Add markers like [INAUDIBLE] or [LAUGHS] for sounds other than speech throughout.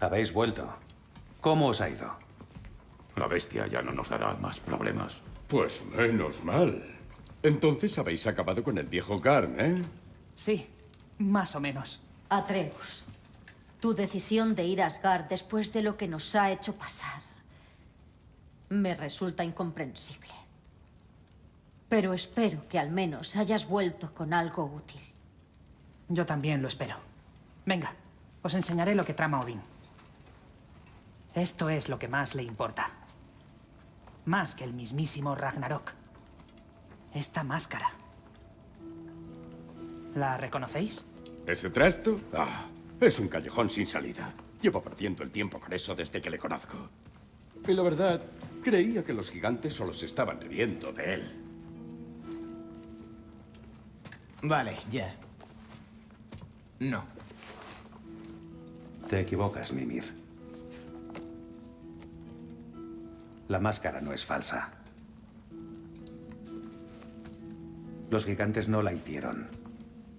Habéis vuelto. ¿Cómo os ha ido? La bestia ya no nos dará más problemas. Pues menos mal. Entonces habéis acabado con el viejo Garn, ¿eh? Sí, más o menos. Atreus, tu decisión de ir a Asgard después de lo que nos ha hecho pasar me resulta incomprensible. Pero espero que al menos hayas vuelto con algo útil. Yo también lo espero. Venga, os enseñaré lo que trama Odín. Esto es lo que más le importa. Más que el mismísimo Ragnarok. Esta máscara. ¿La reconocéis? ¿Ese trasto? Ah, es un callejón sin salida. Llevo perdiendo el tiempo con eso desde que le conozco. Y la verdad, creía que los gigantes solo se estaban riendo de él. Vale, ya. No. Te equivocas, Mimir. La máscara no es falsa. Los gigantes no la hicieron.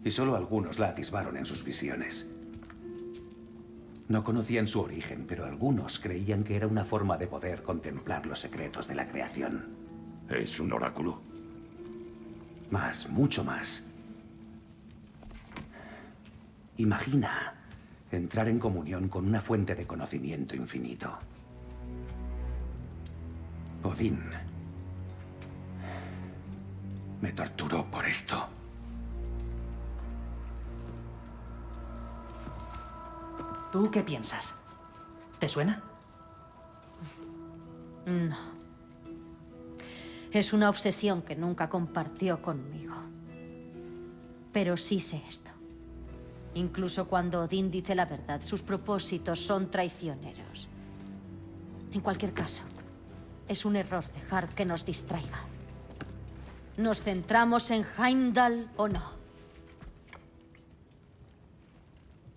Y solo algunos la atisbaron en sus visiones. No conocían su origen, pero algunos creían que era una forma de poder contemplar los secretos de la creación. Es un oráculo. Más, mucho más. Imagina entrar en comunión con una fuente de conocimiento infinito. Odín me torturó por esto. ¿Tú qué piensas? ¿Te suena? No. Es una obsesión que nunca compartió conmigo. Pero sí sé esto. Incluso cuando Odín dice la verdad, sus propósitos son traicioneros. En cualquier caso, es un error dejar que nos distraiga. ¿Nos centramos en Heimdall o no?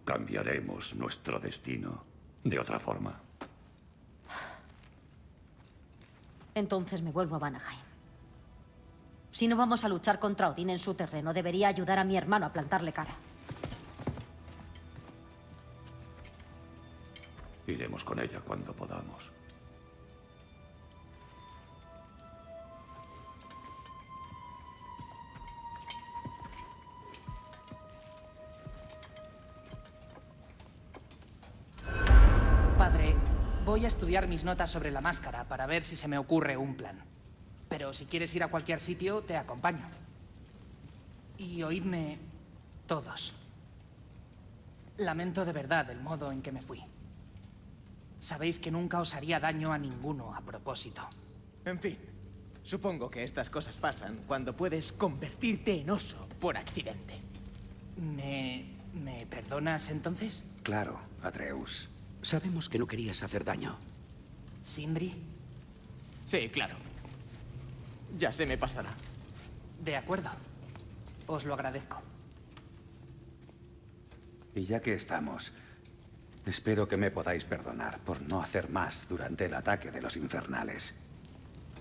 Cambiaremos nuestro destino de otra forma. Entonces me vuelvo a Vanaheim. Si no vamos a luchar contra Odín en su terreno, debería ayudar a mi hermano a plantarle cara. Iremos con ella cuando podamos. Voy a estudiar mis notas sobre la máscara para ver si se me ocurre un plan. Pero si quieres ir a cualquier sitio, te acompaño. Y oídme todos. Lamento de verdad el modo en que me fui. Sabéis que nunca os haría daño a ninguno a propósito. En fin, supongo que estas cosas pasan cuando puedes convertirte en oso por accidente. ¿Me... ¿Me perdonas entonces? Claro, Atreus. Sabemos que no querías hacer daño. ¿Sindri? Sí, claro. Ya se me pasará. De acuerdo. Os lo agradezco. Y ya que estamos, espero que me podáis perdonar por no hacer más durante el ataque de los infernales.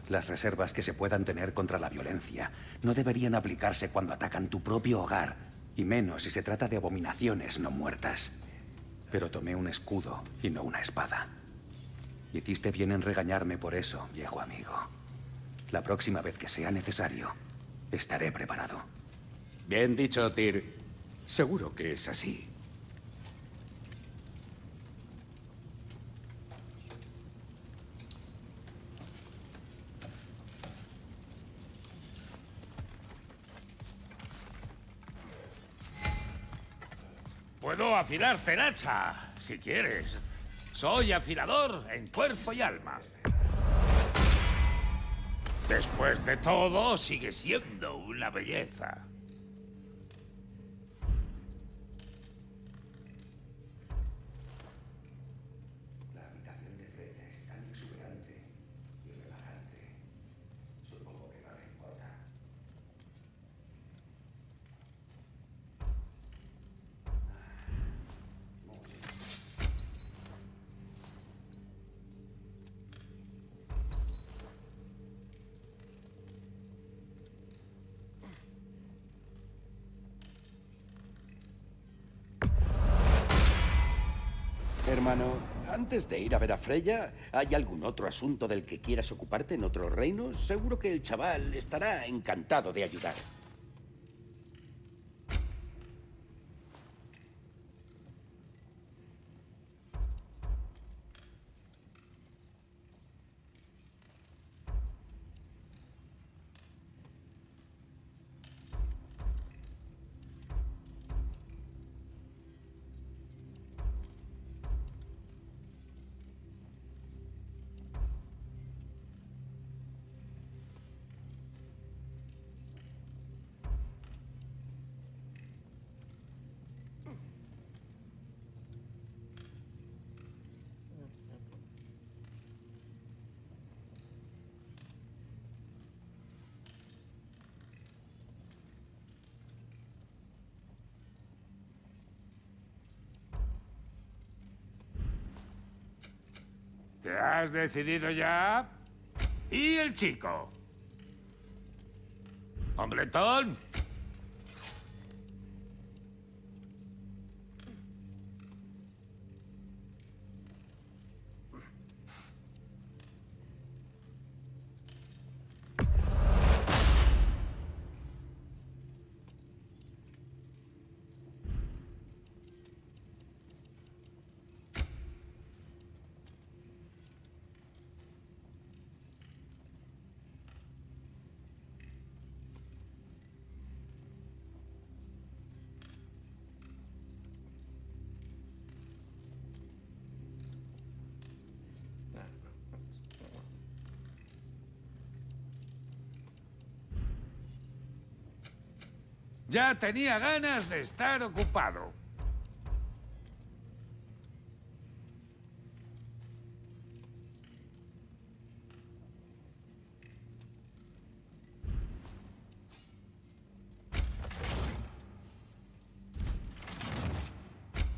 Las reservas que se puedan tener contra la violencia no deberían aplicarse cuando atacan tu propio hogar, y menos si se trata de abominaciones no muertas. Pero tomé un escudo y no una espada. Hiciste bien en regañarme por eso, viejo amigo. La próxima vez que sea necesario, estaré preparado. Bien dicho, Tyr. Seguro que es así. Puedo afilarte el hacha, si quieres. Soy afilador en cuerpo y alma. Después de todo, sigue siendo una belleza. Antes de ir a ver a Freya, ¿hay algún otro asunto del que quieras ocuparte en otros reinos? Seguro que el chaval estará encantado de ayudar. ¿Te has decidido ya? ¿Y el chico? Hombretón. Ya tenía ganas de estar ocupado.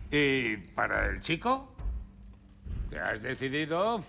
¿Y para el chico? ¿Te has decidido?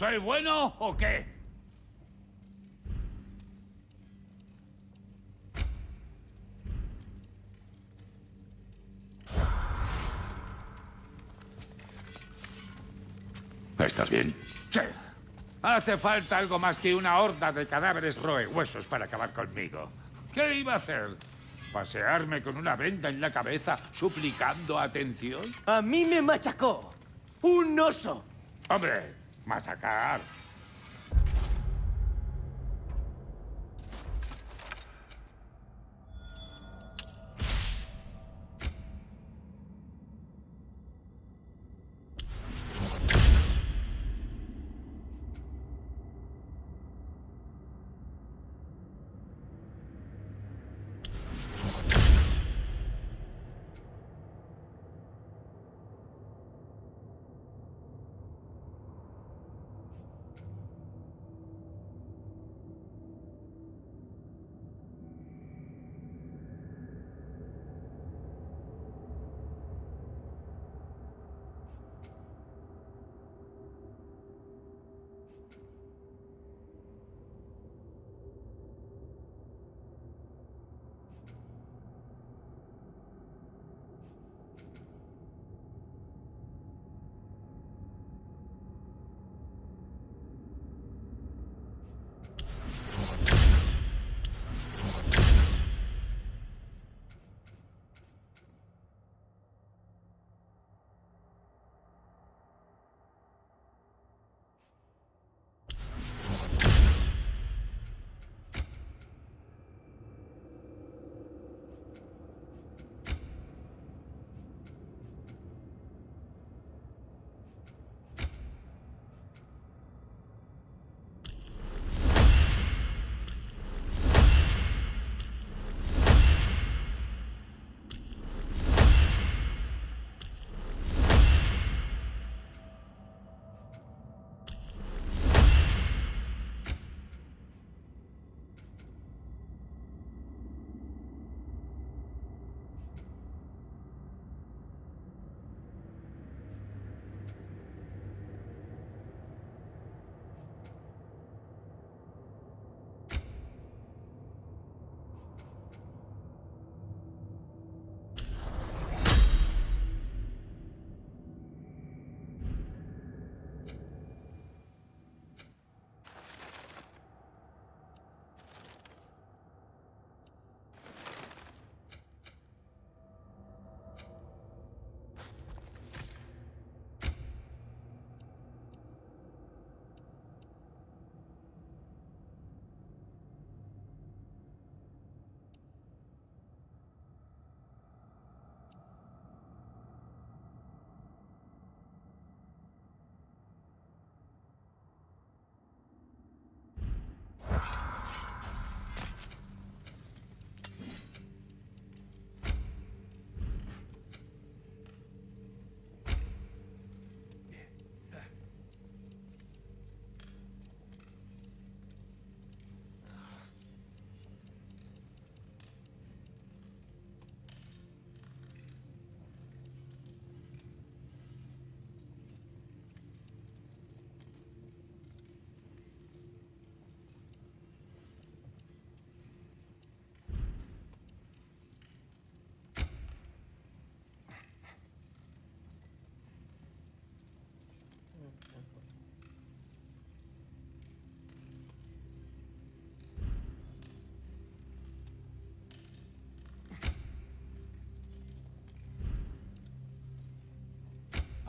¿Soy bueno o qué? ¿Estás bien? Sí. Hace falta algo más que una horda de cadáveres roehuesos para acabar conmigo. ¿Qué iba a hacer? ¿Pasearme con una venda en la cabeza suplicando atención? A mí me machacó. Un oso. Hombre, masacar.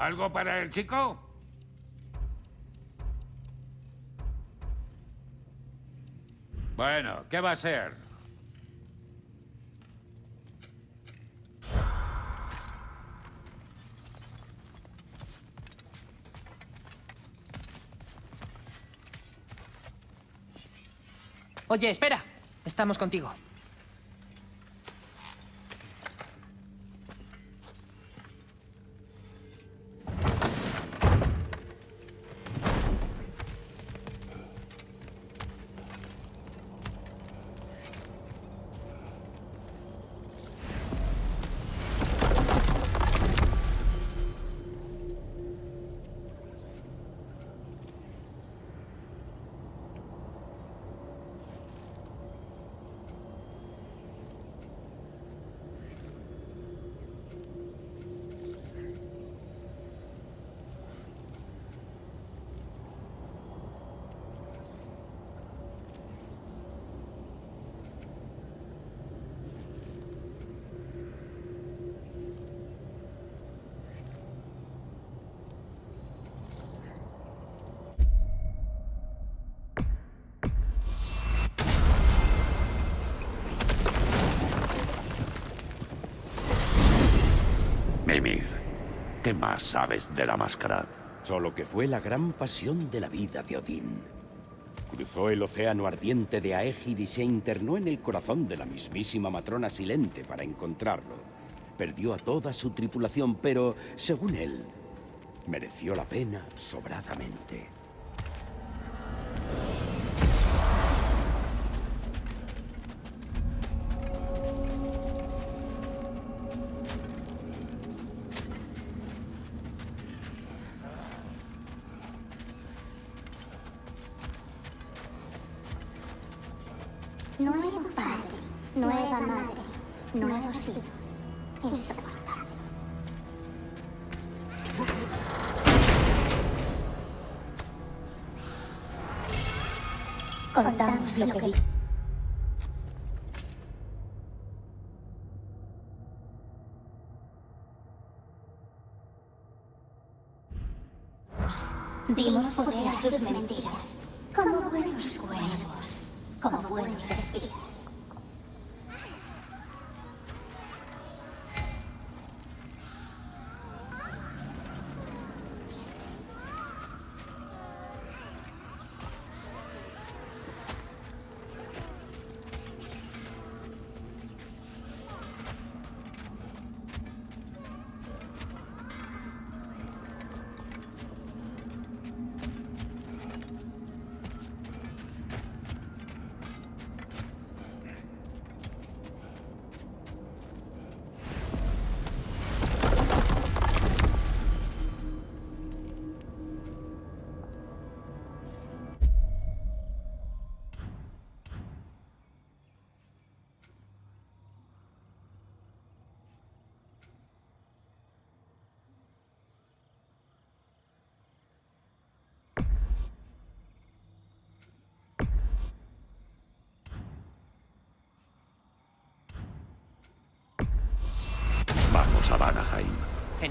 ¿Algo para el chico? Bueno, ¿qué va a ser? Oye, espera. Estamos contigo. ¿Qué más sabes de la máscara? Solo que fue la gran pasión de la vida de Odín. Cruzó el océano ardiente de Aegir y se internó en el corazón de la mismísima matrona Silente para encontrarlo. Perdió a toda su tripulación, pero, según él, mereció la pena sobradamente. Dimos poder a sus mentiras, como buenos cuervos, como buenos espías.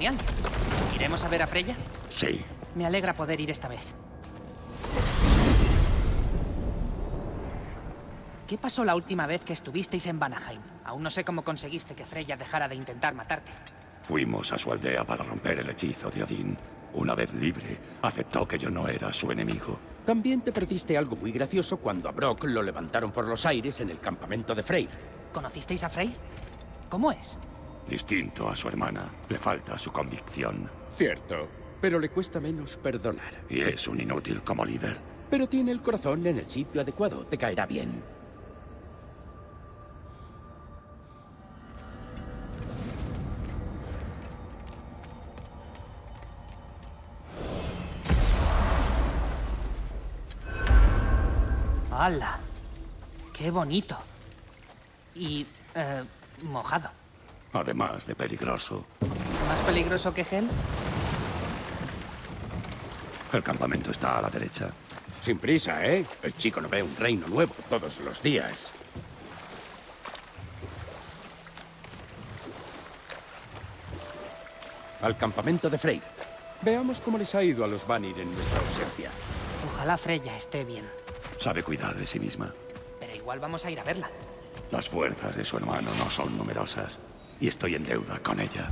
Genial. ¿Iremos a ver a Freya? Sí. Me alegra poder ir esta vez. ¿Qué pasó la última vez que estuvisteis en Vanaheim? Aún no sé cómo conseguiste que Freya dejara de intentar matarte. Fuimos a su aldea para romper el hechizo de Odín. Una vez libre, aceptó que yo no era su enemigo. También te perdiste algo muy gracioso cuando a Brock lo levantaron por los aires en el campamento de Freyr. ¿Conocisteis a Frey? ¿Cómo es? Distinto a su hermana, le falta su convicción. Cierto, pero le cuesta menos perdonar. Y es un inútil como líder. Pero tiene el corazón en el sitio adecuado, te caerá bien. ¡Hala! ¡Qué bonito! Y... eh, mojado. Además de peligroso. ¿Más peligroso que Hel? El campamento está a la derecha. Sin prisa, ¿eh? El chico no ve un reino nuevo todos los días. Al campamento de Freyr. Veamos cómo les ha ido a los Vanir en nuestra ausencia. Ojalá Freya esté bien. Sabe cuidar de sí misma. Pero igual vamos a ir a verla. Las fuerzas de su hermano no son numerosas. Y estoy en deuda con ella.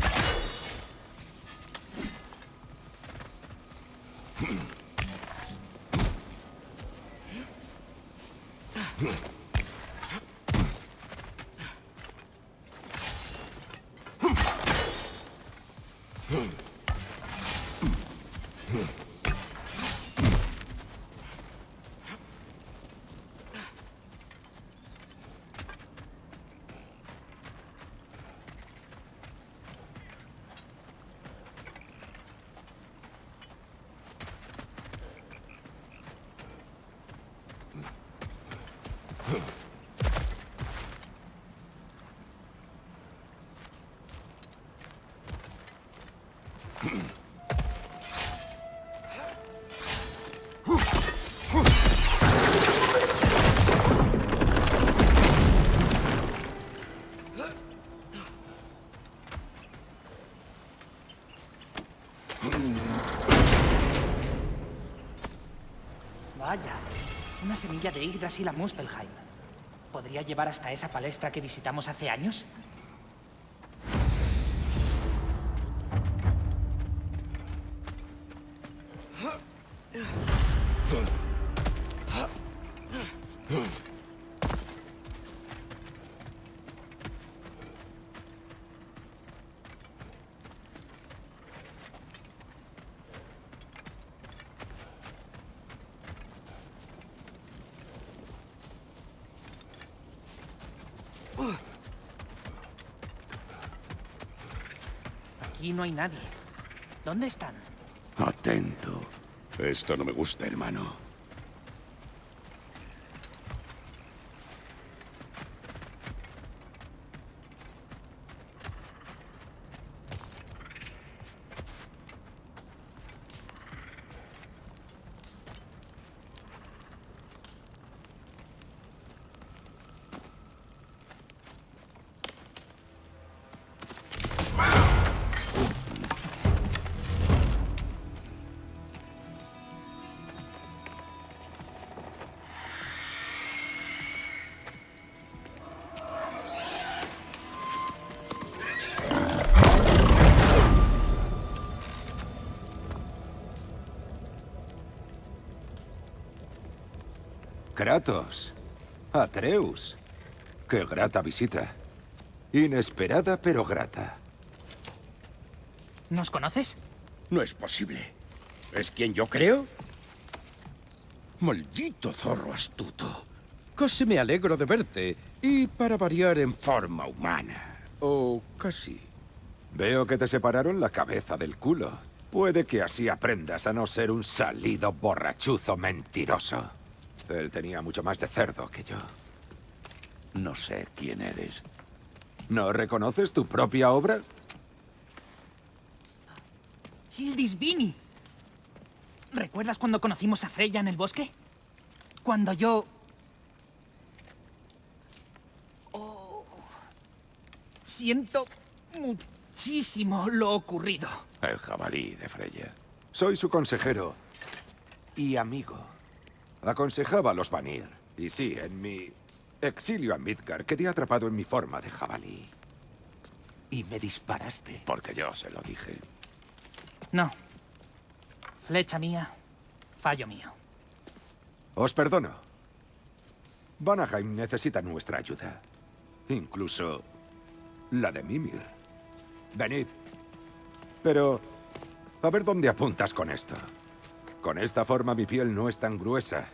Semilla de Yggdrasil a Muspelheim. ¿Podría llevar hasta esa palestra que visitamos hace años? No hay nadie. ¿Dónde están? Atento. Esto no me gusta, hermano. Kratos. Atreus. Qué grata visita. Inesperada pero grata. ¿Nos conoces? No es posible. ¿Es quien yo creo? Maldito zorro astuto. Casi me alegro de verte. Y para variar en forma humana. O casi. Veo que te separaron la cabeza del culo. Puede que así aprendas a no ser un salido borrachuzo mentiroso. Él tenía mucho más de cerdo que yo. No sé quién eres. ¿No reconoces tu propia obra? Hildis Vini. ¿Recuerdas cuando conocimos a Freya en el bosque? Cuando yo... Oh, siento muchísimo lo ocurrido. El jabalí de Freya. Soy su consejero y amigo. Aconsejaba a los Vanir. Y sí, en mi exilio a Midgar quedé atrapado en mi forma de jabalí. Y me disparaste. Porque yo se lo dije. No. Flecha mía, fallo mío. Os perdono. Vanaheim necesita nuestra ayuda. Incluso la de Mimir. Venid. Pero, a ver dónde apuntas con esto. Con esta forma mi piel no es tan gruesa.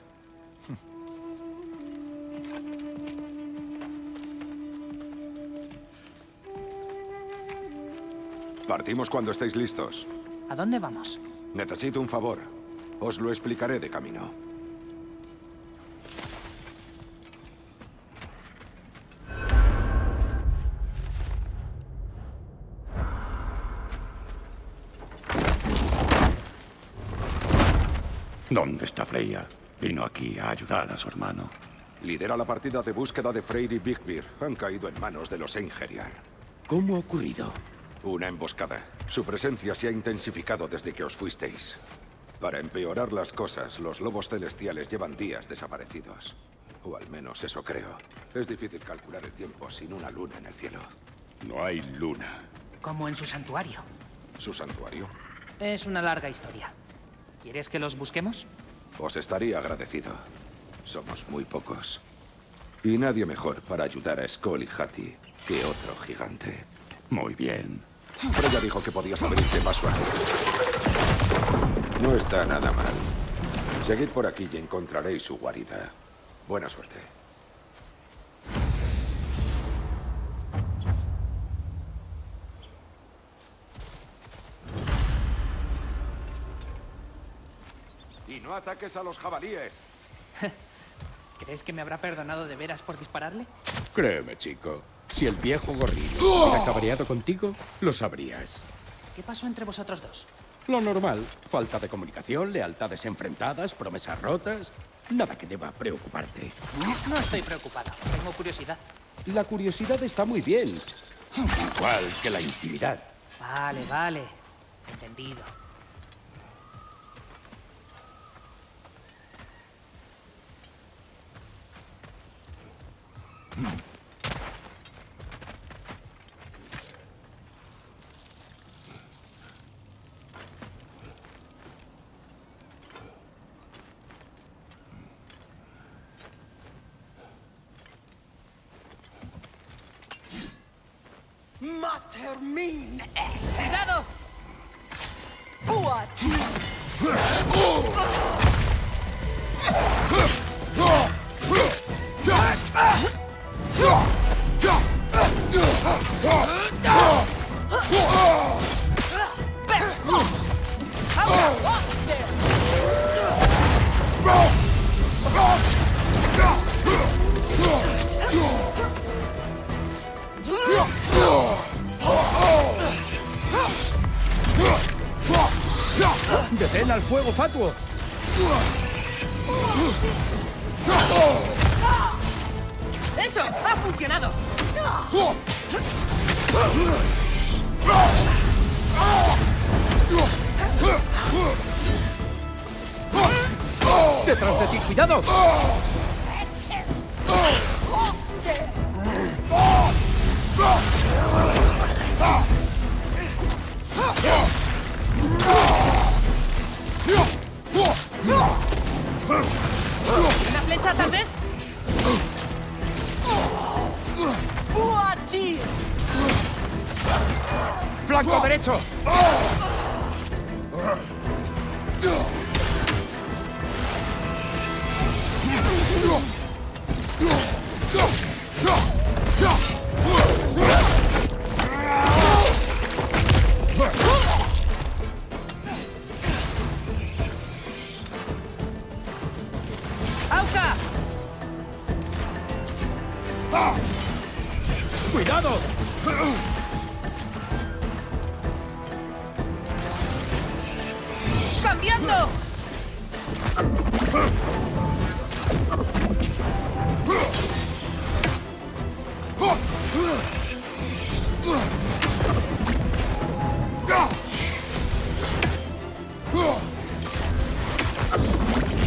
Partimos cuando estéis listos. ¿A dónde vamos? Necesito un favor. Os lo explicaré de camino. ¿Dónde está Freya? Vino aquí a ayudar a su hermano. Lidera la partida de búsqueda de Freyr y Bigbear. Han caído en manos de los Einherjar. ¿Cómo ha ocurrido? Una emboscada. Su presencia se ha intensificado desde que os fuisteis. Para empeorar las cosas, los lobos celestiales llevan días desaparecidos. O al menos eso creo. Es difícil calcular el tiempo sin una luna en el cielo. No hay luna. Como en su santuario. ¿Su santuario? Es una larga historia. ¿Quieres que los busquemos? Os estaría agradecido. Somos muy pocos. Y nadie mejor para ayudar a Skoll y Hati que otro gigante. Muy bien. Freya dijo que podías abrirte paso aquí. No está nada mal. Seguid por aquí y encontraréis su guarida. Buena suerte. Y no ataques a los jabalíes. [LAUGHS] ¿Crees que me habrá perdonado de veras por dispararle? Créeme, chico. Si el viejo gorrino hubiera cabreado contigo, lo sabrías. ¿Qué pasó entre vosotros dos? Lo normal. Falta de comunicación, lealtades enfrentadas, promesas rotas. Nada que deba preocuparte. No estoy preocupado. Tengo curiosidad. La curiosidad está muy bien. Igual que la intimidad. Vale, vale. Entendido. Mater min! Cuidado! Boa! ¡Detén al fuego fatuo! ¡Eso! ¡Ha funcionado! ¡Detrás de ti! ¡Cuidado! ¿Una flecha, tal vez? ¡Flanco derecho!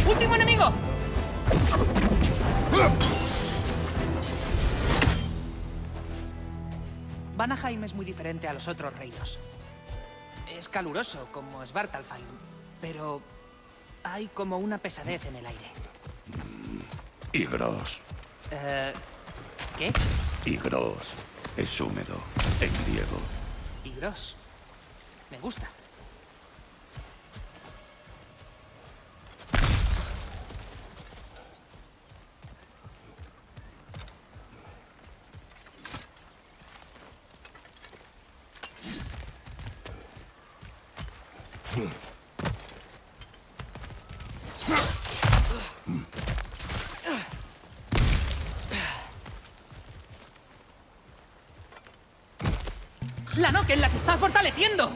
¡Último enemigo! Vanaheim es muy diferente a los otros reinos. Es caluroso, como Svartalfheim, pero hay como una pesadez en el aire. Igros. Eh, ¿Qué? Igros. Es húmedo. En griego. Y gros. Me gusta. A la izquierda!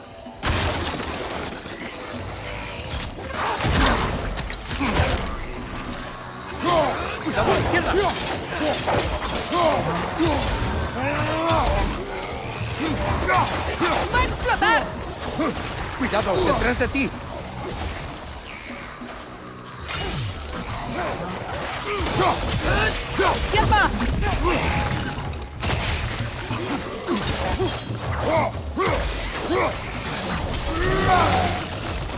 ¡Va a explotar! ¡Cuidado! ¡Detrás de ti! ¡Izquierda!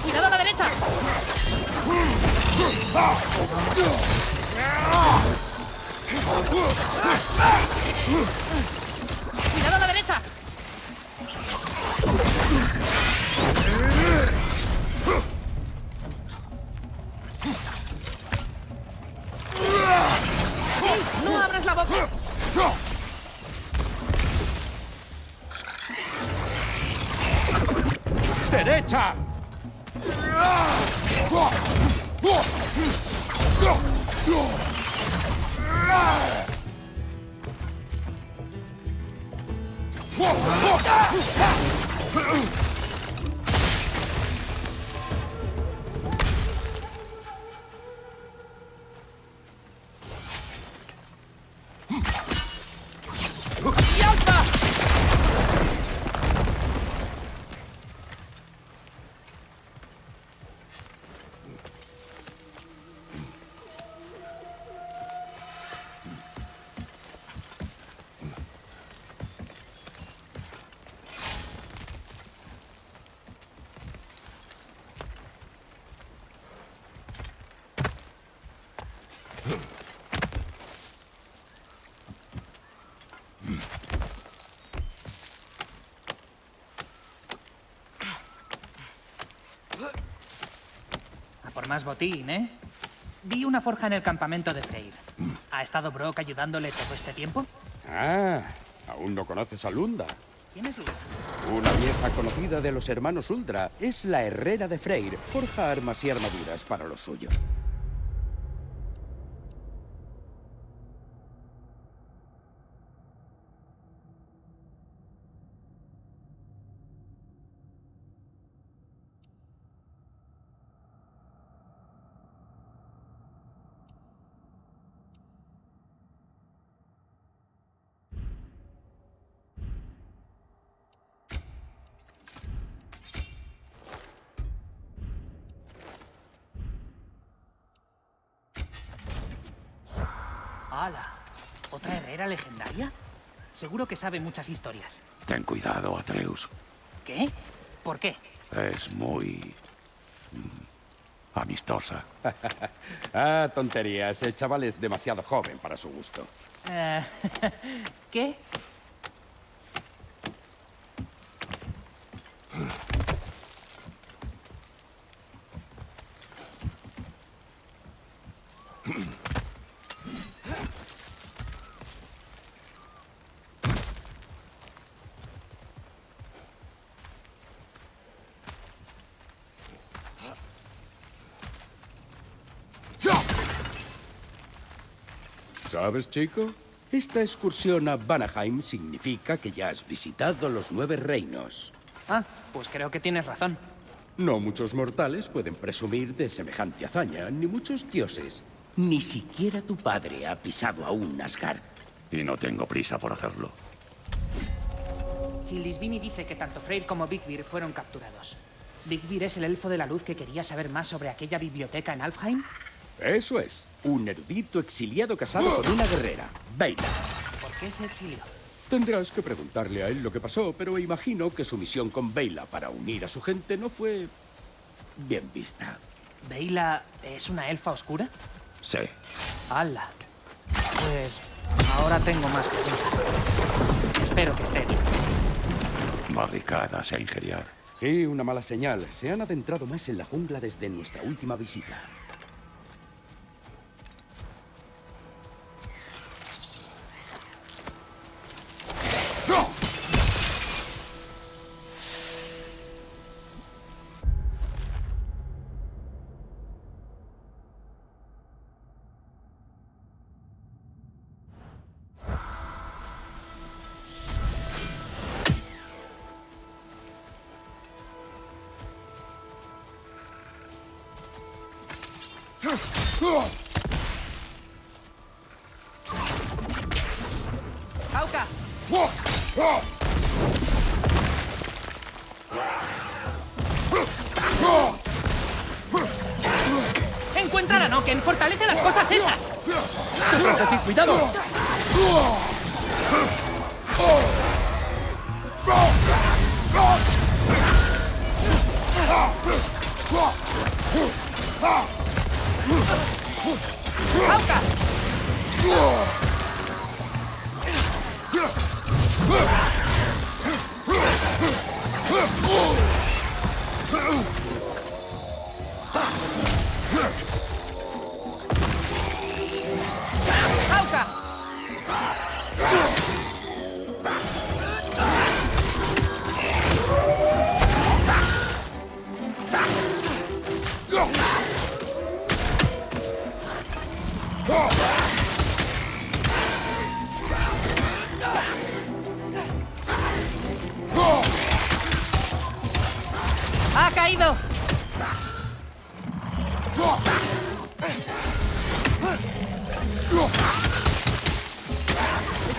¡Cuidado a la derecha! Por más botín, ¿eh? Vi una forja en el campamento de Freyr. ¿Ha estado Brock ayudándole todo este tiempo? Ah, aún no conoces a Lunda. ¿Quién es Luna? Una vieja conocida de los hermanos Uldra. Es la herrera de Freyr. Forja armas y armaduras para los suyos. ¡Hala! ¿Otra herrera legendaria? Seguro que sabe muchas historias. Ten cuidado, Atreus. ¿Qué? ¿Por qué? Es muy... mm, amistosa. [LAUGHS] ah, tonterías. El chaval es demasiado joven para su gusto. Eh, [LAUGHS] ¿Qué? ¿Sabes, chico? Esta excursión a Vanaheim significa que ya has visitado los nueve reinos. Ah, pues creo que tienes razón. No muchos mortales pueden presumir de semejante hazaña, ni muchos dioses. Ni siquiera tu padre ha pisado aún Asgard. Y no tengo prisa por hacerlo. Hildisvini dice que tanto Freyr como Vigvir fueron capturados. ¿Vigvir es el elfo de la luz que quería saber más sobre aquella biblioteca en Alfheim? Eso es. Un erudito exiliado casado con una guerrera, Veila. ¿Por qué se exilió? Tendrás que preguntarle a él lo que pasó, pero imagino que su misión con Veila para unir a su gente no fue bien vista. ¿Veila es una elfa oscura? Sí. ¡Hala! Pues ahora tengo más preguntas. Espero que esté bien. Barricadas e ingeriar. Sí, una mala señal. Se han adentrado más en la jungla desde nuestra última visita.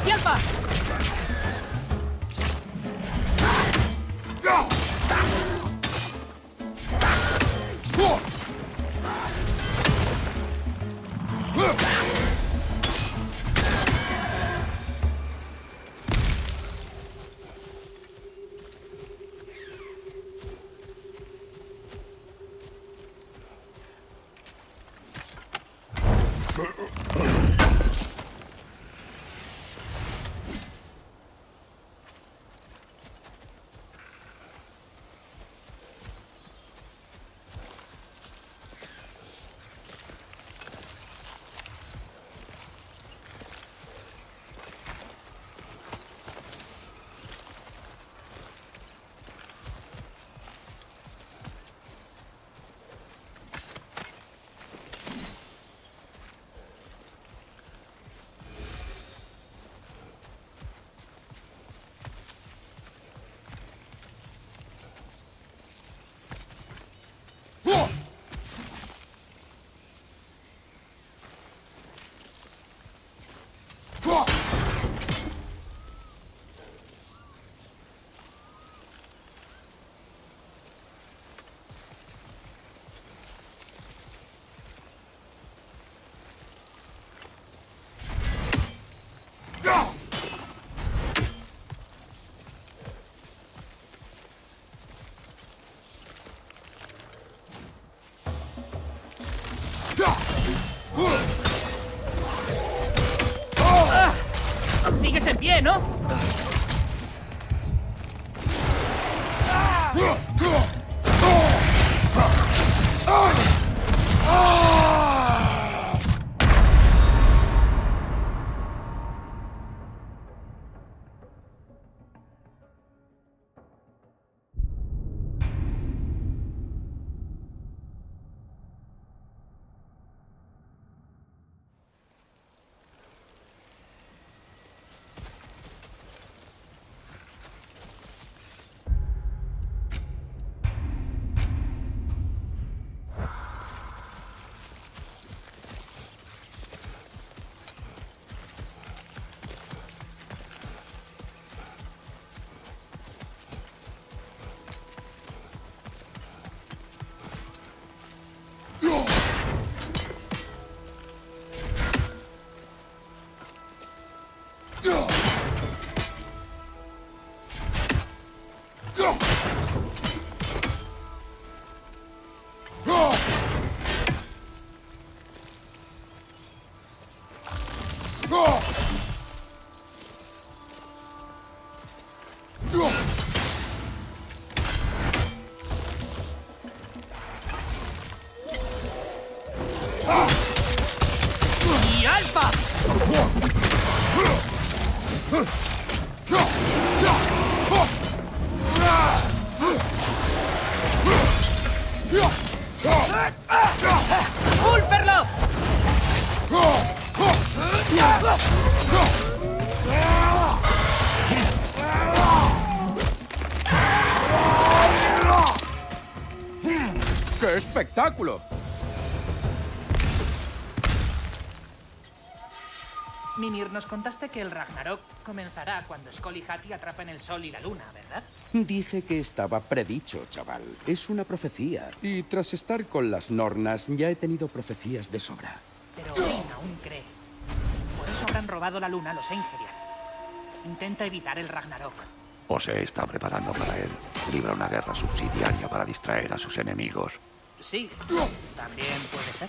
やっぱ。¿No? Espectáculo! Mimir, nos contaste que el Ragnarok comenzará cuando Skoll y Hati atrapen el sol y la luna, ¿verdad? Dije que estaba predicho, chaval. Es una profecía. Y tras estar con las Nornas, ya he tenido profecías de sobra. Pero Odin aún cree. Por eso habrán robado la luna los Eingerian. Intenta evitar el Ragnarok. O se está preparando para él. Libra una guerra subsidiaria para distraer a sus enemigos. Sí, también puede ser.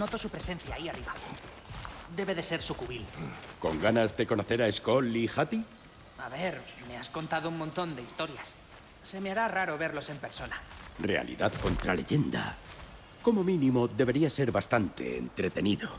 Noto su presencia ahí arriba. Debe de ser su cubil. ¿Con ganas de conocer a Skoll y Hati? A ver, me has contado un montón de historias. Se me hará raro verlos en persona. Realidad contra leyenda. Como mínimo, debería ser bastante entretenido.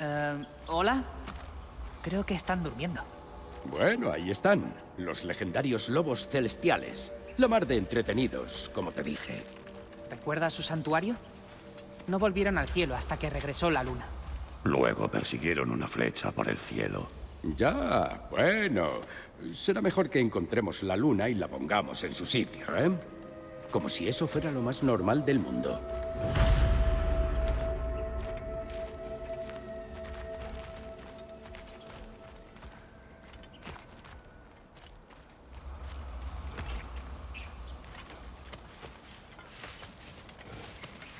Eh, ¿Hola? Creo que están durmiendo. Bueno, ahí están. Los legendarios lobos celestiales. La mar de entretenidos, como te dije. ¿Recuerdas su santuario? No volvieron al cielo hasta que regresó la luna. Luego persiguieron una flecha por el cielo. Ya, bueno. Será mejor que encontremos la luna y la pongamos en su sitio, ¿eh? Como si eso fuera lo más normal del mundo.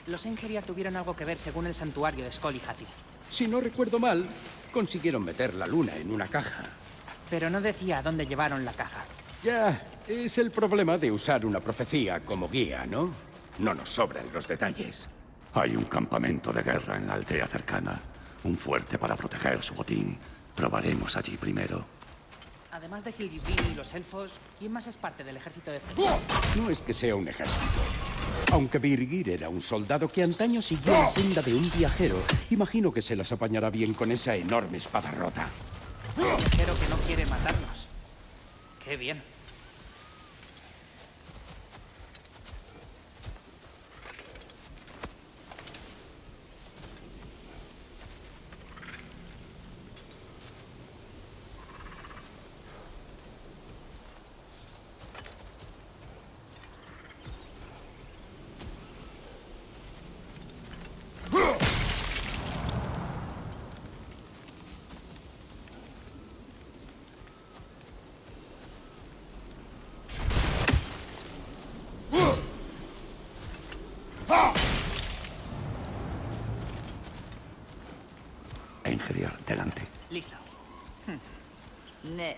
Los Engeria tuvieron algo que ver según el santuario de Scully Hattie. Si no recuerdo mal, consiguieron meter la luna en una caja. Pero no decía a dónde llevaron la caja. Ya, es el problema de usar una profecía como guía, ¿no? No nos sobran los detalles. Hay un campamento de guerra en la aldea cercana. Un fuerte para proteger su botín. Probaremos allí primero. Además de Hilgisville y los elfos, ¿quién más es parte del ejército de No es que sea un ejército. Aunque Birgir era un soldado que antaño siguió la senda de un viajero, imagino que se las apañará bien con esa enorme espada rota. Espero que no quiere matarnos. Qué bien. Engeriar, delante. Listo. Ne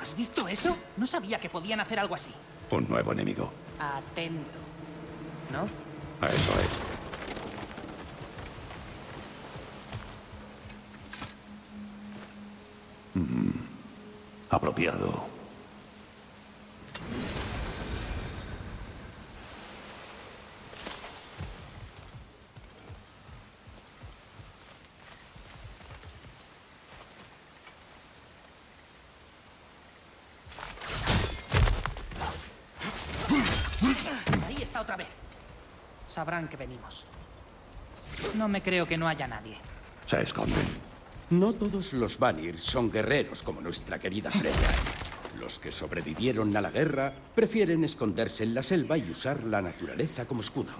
¿Has visto eso? No sabía que podían hacer algo así. Un nuevo enemigo. Atento. ¿No? Eso es. Mm, apropiado. Ahí está otra vez. Sabrán que venimos. No me creo que no haya nadie. Se esconden. No todos los Vanir son guerreros como nuestra querida Freya. Los que sobrevivieron a la guerra prefieren esconderse en la selva y usar la naturaleza como escudo.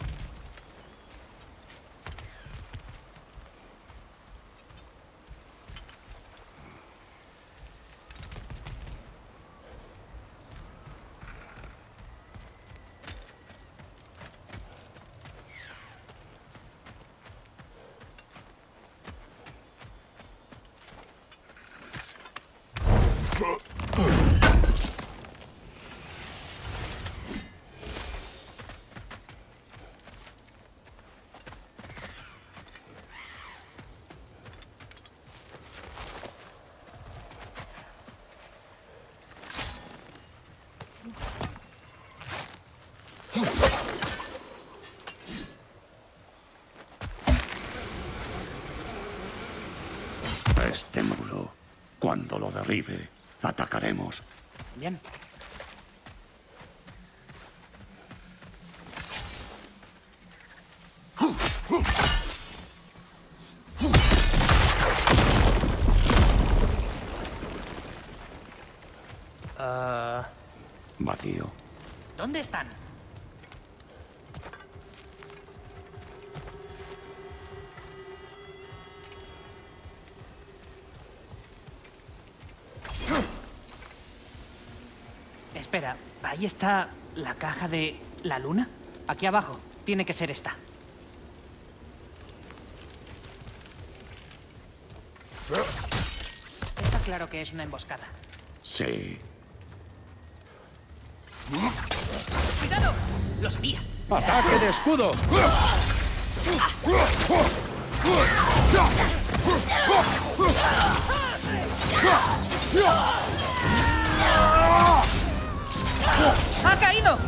Este muro. Cuando lo derribe, atacaremos. Bien. Ah, Vacío. ¿Dónde están? Ahí está la caja de la luna. Aquí abajo. Tiene que ser esta. Está claro que es una emboscada. Sí. ¡Cuidado! ¡Lo sabía! ¡Ataque de escudo! ¡Ha caído!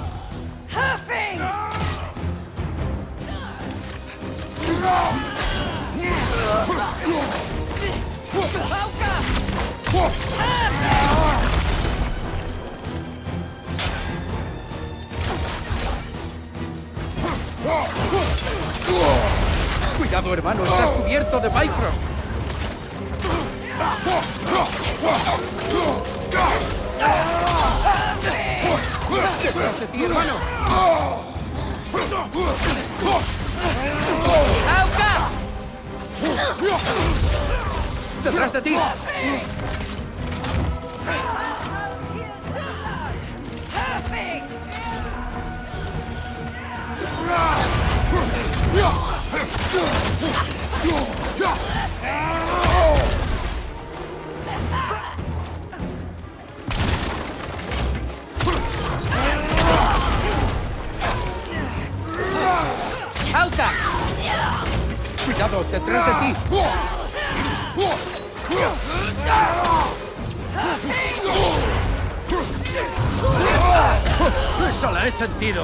Cuidado, hermano, estás cubierto de Bifrost. ¡Detrás de ti, hermano! ¡Auca! ¡Detrás de ti! Detrás de ti! ¡Eso la he sentido!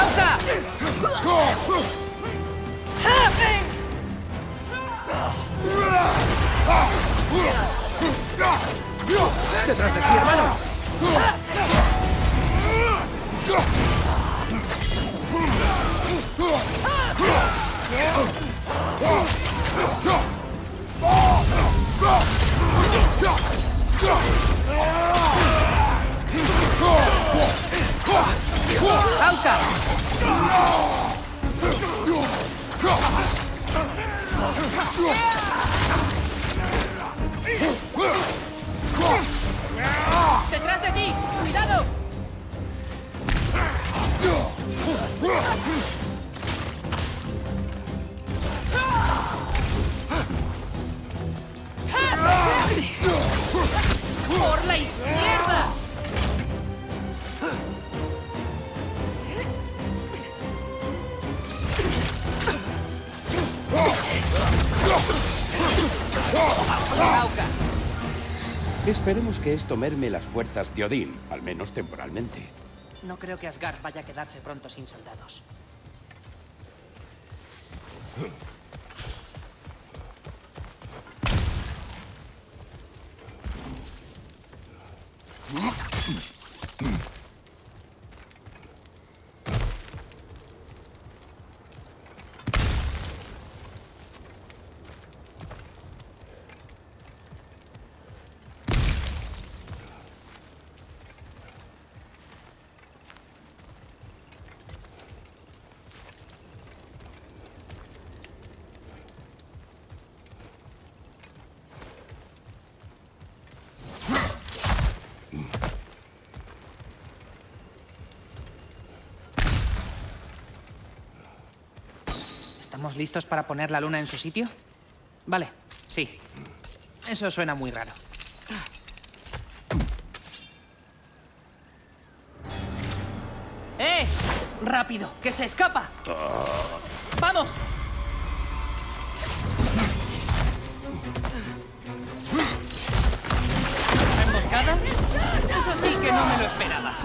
¡Auca! ¡Detrás de ti, hermano! ¡Auca! ¡Detrás Esperemos que esto merme las fuerzas de Odín, al menos temporalmente. No creo que Asgard vaya a quedarse pronto sin soldados. [LAUGHS] ¿Estamos listos para poner la luna en su sitio? Vale, sí. Eso suena muy raro. ¡Eh! ¡Rápido! ¡Que se escapa! ¡Vamos! ¿Una emboscada? Eso sí que no me lo esperaba.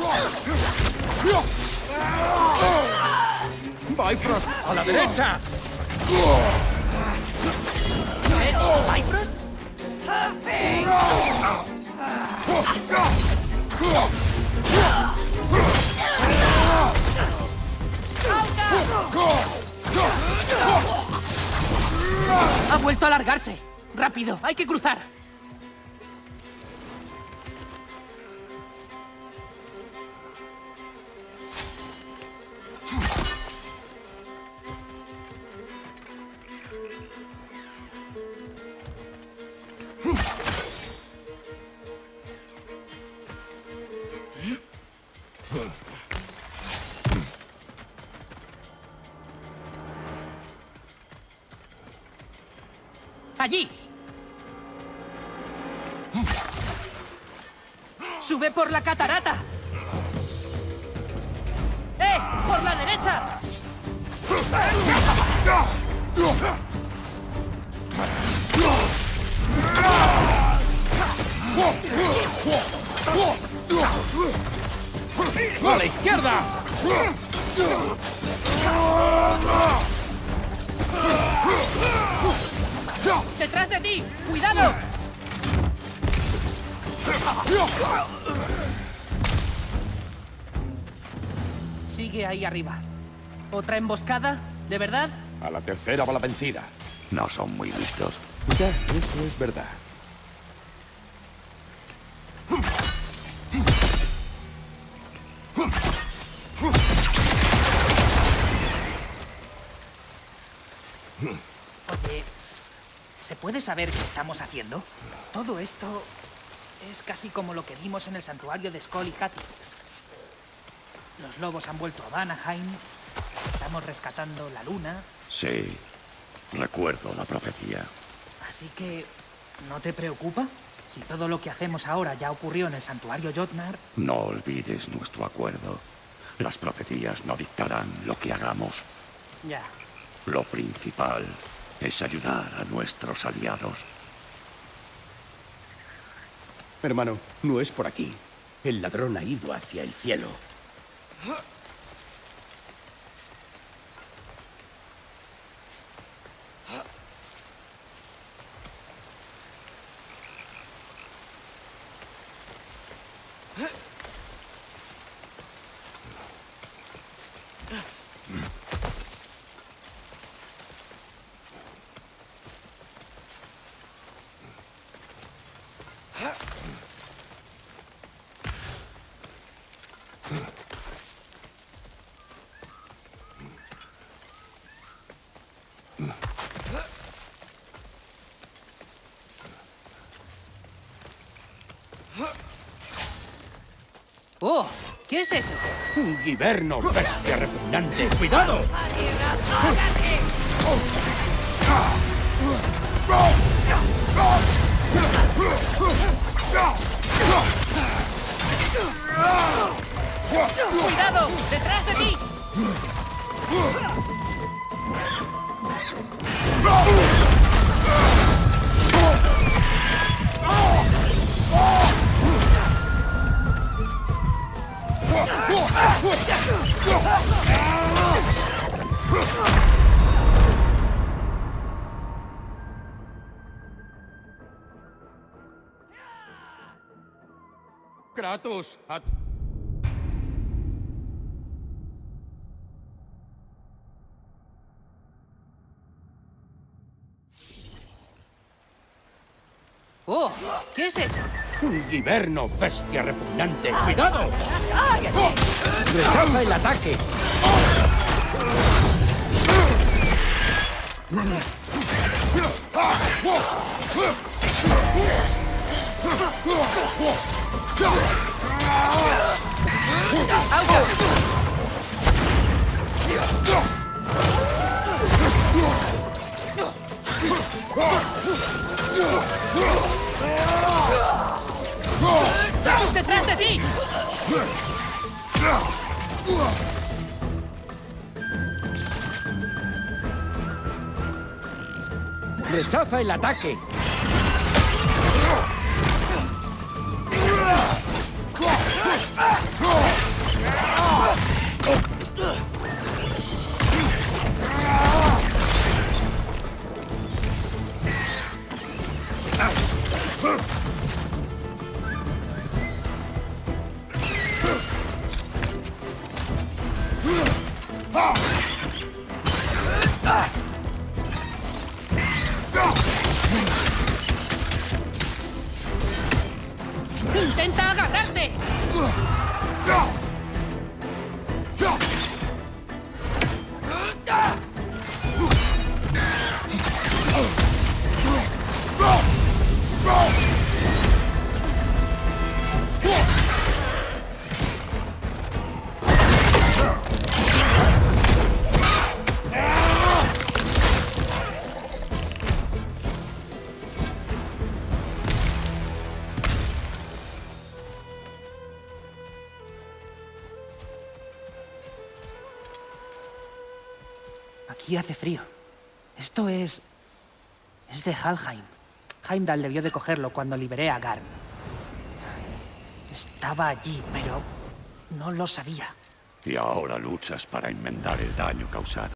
¡Bifrost! ¡A la derecha! Ha vuelto a alargarse. Rápido, hay que cruzar. Allí. Sube por la catarata. ¡Eh! ¡Por la derecha! [LAUGHS] ¡A la izquierda! ¡Detrás de ti! ¡Cuidado! Sigue ahí arriba. ¿Otra emboscada? ¿De verdad? A la tercera va la vencida. No son muy listos. Ya, eso es verdad. Puede saber qué estamos haciendo? Todo esto es casi como lo que vimos en el santuario de Skoll y Hati. Los lobos han vuelto a Vanaheim, estamos rescatando la luna, Sí, recuerdo la profecía. así que ¿no te preocupa? Si todo lo que hacemos ahora ya ocurrió en el santuario Jotnar, No olvides nuestro acuerdo. Las profecías no dictarán lo que hagamos. ya. Lo principal es ayudar a nuestros aliados. Hermano, no es por aquí. El ladrón ha ido hacia el cielo. ¡Oh! ¿Qué es eso? Un guiberno, bestia repugnante. ¡Cuidado! ¡Cuidado! ¡Detrás de ti! Kratos, a- ¡Oh! ¿Qué es eso? Un guiberno, bestia repugnante. ¡Cuidado! rechaza el ataque. ¡Detrás de ti! Rechaza el ataque. Hace frío. Esto es... Es de Halheim. Heimdall debió de cogerlo cuando liberé a Garm. Estaba allí, pero no lo sabía. Y ahora luchas para enmendar el daño causado.